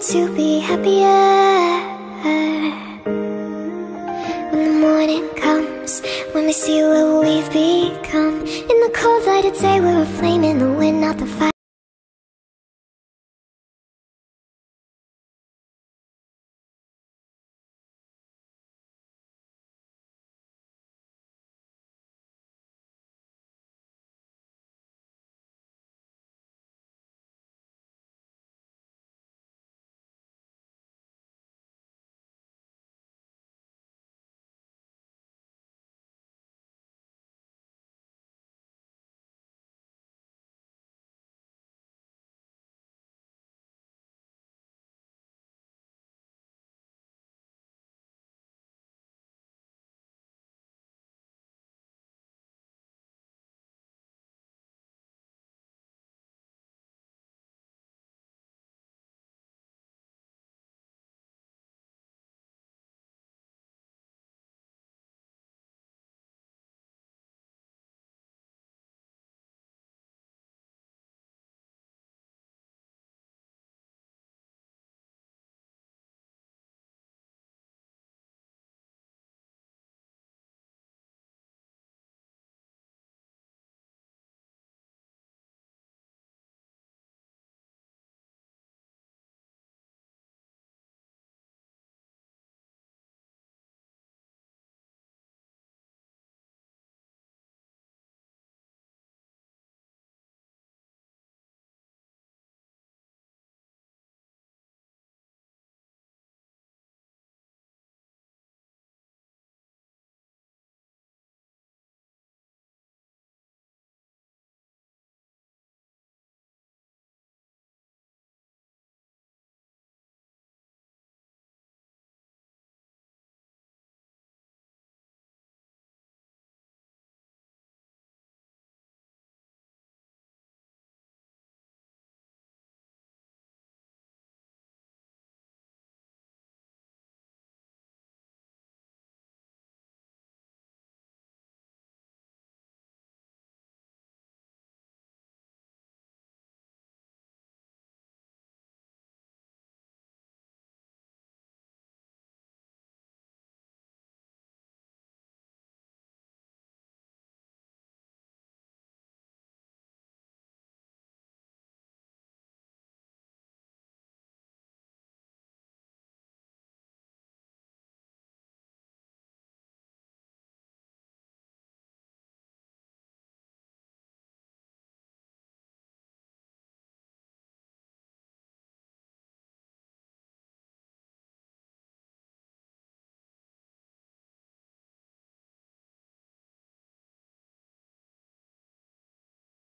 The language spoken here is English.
to be happier When the morning comes? When we see what we've become. In the cold light of day we're a flame in the wind, not the fire.